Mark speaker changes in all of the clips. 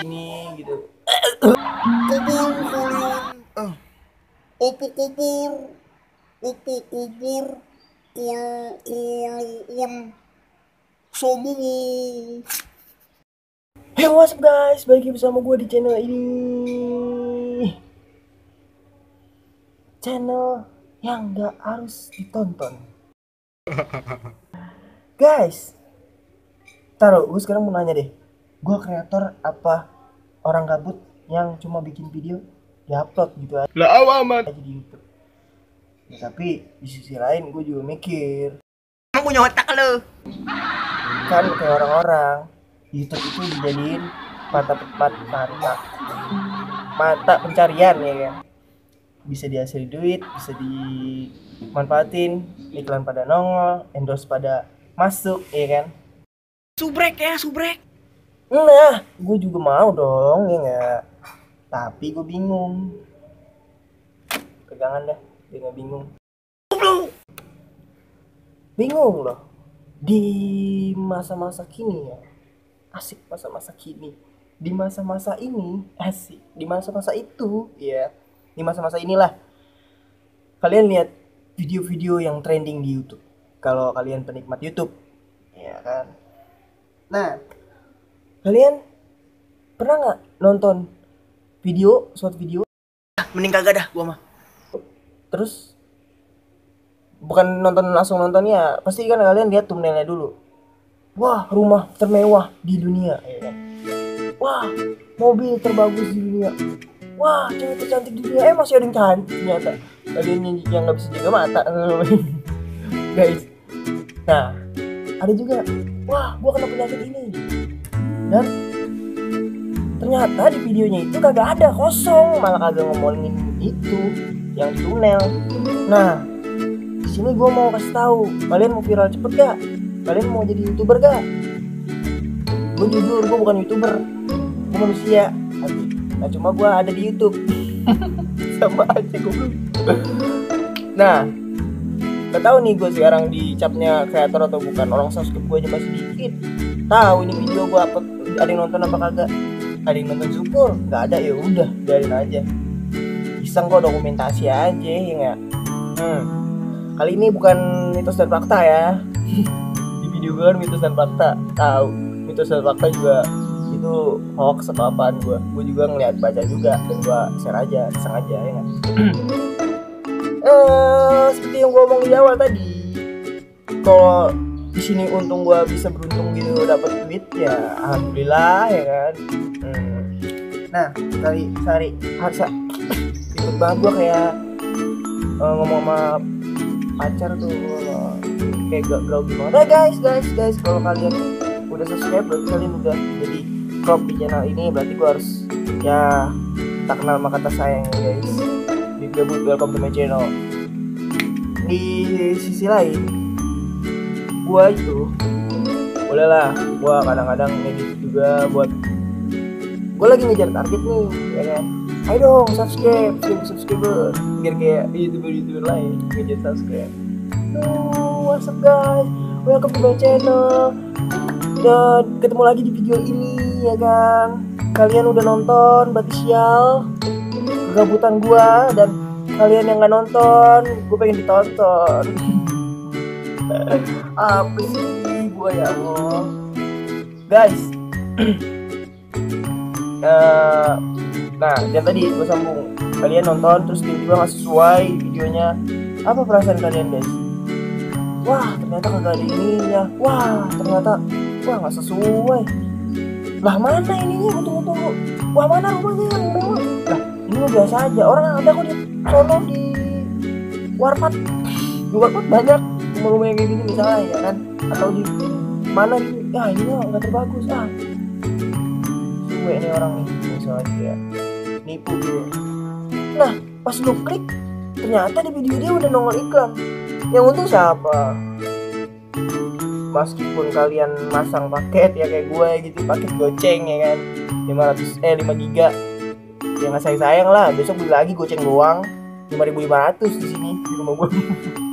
Speaker 1: sini gitu.
Speaker 2: Kubur kalian eh opo kubur? Opo kubur? Kul kalian somu
Speaker 1: Hey what's up guys, balik lagi bersama gue di channel ini. Channel yang gak harus ditonton. Guys Taruh, gue sekarang mau nanya deh Gue kreator apa orang gabut yang cuma bikin video diupload gitu aja.
Speaker 2: Lah awaman
Speaker 1: di Youtube. Ya, Tapi di sisi lain gue juga mikir.
Speaker 2: Emang punya otak lo
Speaker 1: kan kayak orang-orang YouTube itu dijadiin mata mata mata mata pencarian ya kan? Bisa dihasilin duit bisa dimanfaatin iklan pada nongol endorse pada masuk ya kan?
Speaker 2: Subrek ya subrek
Speaker 1: nah gue juga mau dong ya nggak? Tapi gue bingung. Pegangan dah dia nggak bingung. Bingung loh. Di masa-masa kini ya. Asik masa-masa kini. Di masa-masa ini asik. Di masa-masa itu ya. Di masa-masa inilah. Kalian lihat video-video yang trending di YouTube. Kalau kalian penikmat YouTube. Ya kan? Nah kalian pernah nggak nonton video suatu video?
Speaker 2: Mending kagak dah gua mah.
Speaker 1: Terus bukan nonton langsung nontonnya pasti kan kalian lihat thumbnailnya dulu. Wah rumah termewah di dunia. Ya kan? wah mobil terbagus di dunia. Wah cewek tercantik di dunia. Eh masih ada yang cantik ternyata. Ada yang yang nggak bisa jaga mata. Guys. Nah ada juga. Wah gua kena penyakit ini dan ternyata di videonya itu kagak ada kosong. Malah kagak ngomongin itu yang thumbnail. Nah di sini gue mau kasih tahu kalian mau viral cepet gak? Kalian mau jadi youtuber gak? Gue jujur gue bukan youtuber. Gue manusia. Tapi nah cuma gue ada di YouTube. Sama aja gue nah gak tahu nih gue sekarang dicapnya kreator atau bukan. Orang subscribe gue aja masih dikit. Tahu ini video gue upload ada yang nonton apa kagak? Ada yang nonton syukur. Nggak ada ya udah biarin aja. Iseng kok dokumentasi aja ya nggak? Hmm. kali ini bukan mitos dan fakta ya. Di video gue kan mitos dan fakta. Tahu mitos dan fakta juga itu hoax atau apaan gue gue juga ngeliat baca juga dan gue share aja iseng aja ya nggak? Eh seperti yang gue omong di awal tadi kalau di sini untung gue bisa beruntung gitu dapat duit ya alhamdulillah ya kan? Hmm. nah kali sehari harus ikut banget gue kayak eh, ngomong sama pacar tuh kayak gak grogi banget nah guys guys guys kalau kalian udah subscribe berarti kalian udah jadi klop di channel ini berarti gue harus ya tak kenal sama kata sayang ya guys. Di gabut welcome to my channel. Di sisi lain gua itu boleh lah gua kadang-kadang ngedit juga buat gua lagi ngejar target nih ya kan? Ayo dong subscribe seribu subscriber biar kayak youtuber youtuber lain ngejar subscribe. Tuh, what's up guys? Welcome to my channel. Dan ketemu lagi di video ini ya kan? Kalian udah nonton berarti sial kegabutan gua dan kalian yang nggak nonton gue pengen ditonton apa sih gue ya Allah. Guys. Eh, nah yang tadi gue sambung. Kalian nonton terus tiba-tiba nggak sesuai videonya. Apa perasaan kalian guys? Wah ternyata kagak ada ininya. Wah ternyata wah nggak sesuai. Lah mana ininya? Tunggu tunggu wah mana rumahnya? Yang mewah lah ini biasa aja. Orang ada kok di sono di warpat. Di warpat banyak rumah-rumah yang kayak gini misalnya ya kan? Atau di mana gitu. Ya ini mah nggak terbagus ah. Gue ini orang nih misalnya dia nipu dia nah pas lu klik ternyata di video dia udah nongol iklan. Yang untung siapa? Meskipun kalian masang paket ya kayak gue gitu paket goceng ya kan? 500 eh 5 giga. Ya nggak sayang sayang lah. Besok beli lagi goceng doang. 5500 di sini di rumah gue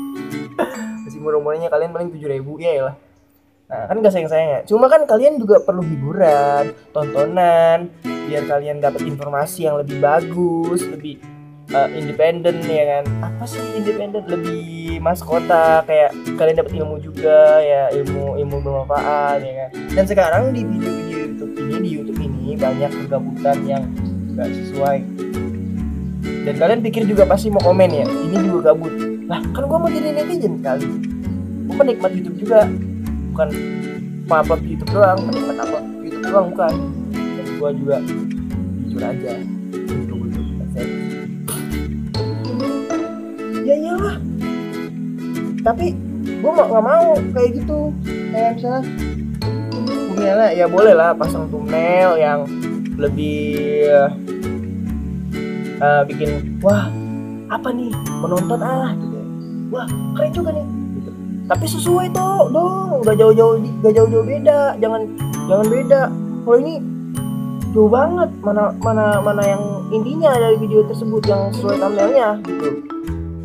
Speaker 1: masih murah-murahnya kalian paling 7000 ya lah nah kan gak sayang sayang ya cuma kan kalian juga perlu hiburan tontonan biar kalian dapat informasi yang lebih bagus lebih uh, independen ya kan. Apa sih independen? Lebih mas kota kayak kalian dapat ilmu juga ya ilmu ilmu bermanfaat ya kan. Dan sekarang di video-video YouTube ini di YouTube ini banyak kegabutan yang nggak sesuai. Dan kalian pikir juga pasti mau komen ya. Ini juga gabut lah kan gua mau jadi netizen kali. Gua penikmat YouTube juga. Bukan upload YouTube doang penikmat upload YouTube doang bukan. Dan gua juga jujur aja. Ya iyalah. Tapi gue mau nggak mau kayak gitu. Kayak misalnya thumbnailnya ya boleh lah pasang thumbnail yang lebih uh, bikin wah apa nih? Menonton ah gitu wah keren juga nih. Gitu. tapi sesuai tuh dong udah jauh-jauh gak jauh-jauh beda. Jangan jangan beda. Kalau ini jauh banget mana mana mana yang intinya dari video tersebut yang sesuai thumbnailnya gitu.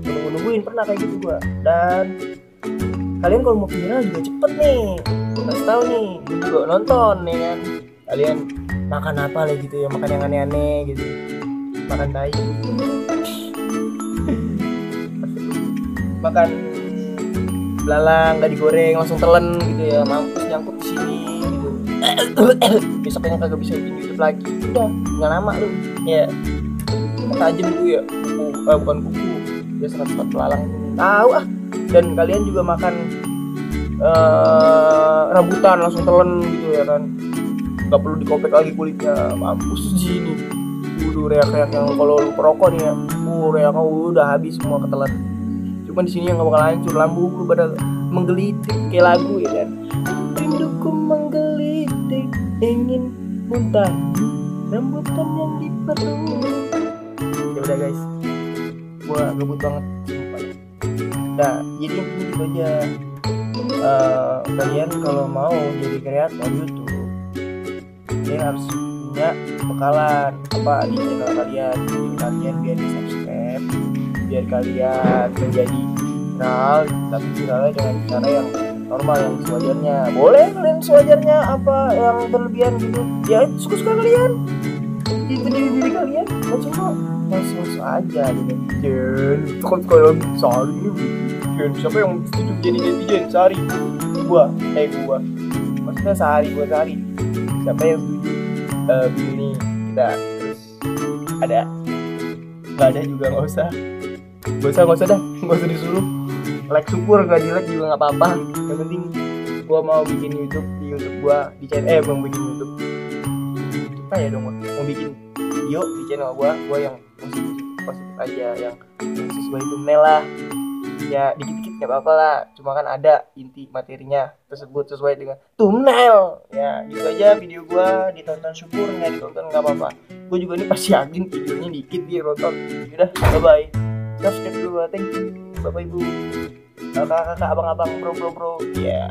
Speaker 1: Nunggu nungguin pernah kayak gitu gua. Dan kalian kalau mau viral juga cepet nih. Kasih tahu nih juga nonton nih kan. Kalian makan apa lah gitu ya makan yang aneh-aneh gitu. Makan tai makan. Belalang nggak digoreng langsung telan gitu ya mampus nyangkut di sini gitu. Besoknya kagak bisa bikin YouTube lagi. Udah nggak lama lu. Ya tajam tuh ya kuku eh, bukan kuku. Ya serat-serat belalang tahu ah. Dan kalian juga makan uh, rambutan langsung telan gitu ya kan. Nggak perlu dikopek lagi kulitnya. Mampus sini udah reak-reak yang kalau perokok nih ya. Uh reak udah habis semua ketelan cuman di sini yang gak bakal hancur lambung lu pada menggelitik kayak lagu ya kan? Rinduku menggelitik ingin muntah rambutan yang diperlu ya udah guys. Gua gabut banget nah jadi gitu aja. Uh, kalian kalau mau jadi kreator YouTube kalian harus punya bekalan apa di channel kalian? Di kalian biar di subscribe biar kalian menjadi viral tapi viralnya dengan cara yang normal yang sewajarnya. Boleh kalian sewajarnya apa yang berlebihan gitu? Ya suka-suka kalian. Itu diri diri kalian. Oh, cuma masuk-masuk aja di netizen kan kalau sorry netizen siapa yang setuju jadi netizen sehari gua. Eh gua. Maksudnya sehari gua sehari. Siapa yang setuju uh, begini kita. Terus ada. Nggak ada juga nggak usah nggak usah nggak usah dah. Nggak usah disuruh. Like syukur nggak di like juga nggak apa-apa. Yang penting gua mau bikin YouTube di YouTube gua di channel eh mau bikin YouTube. Apa ya dong mau bikin video di channel gua gua yang positif positif aja yang, sesuai thumbnail lah. Ya dikit-dikit nggak apa-apa lah. Cuma kan ada inti materinya tersebut sesuai dengan thumbnail. Ya gitu aja video gua. Ditonton syukur nggak ditonton nggak apa-apa. Gua juga ini pasti yakin videonya dikit dia nonton. Udah bye bye subscribe dulu thank you bapak ibu kakak kakak abang abang bro bro bro ya yeah.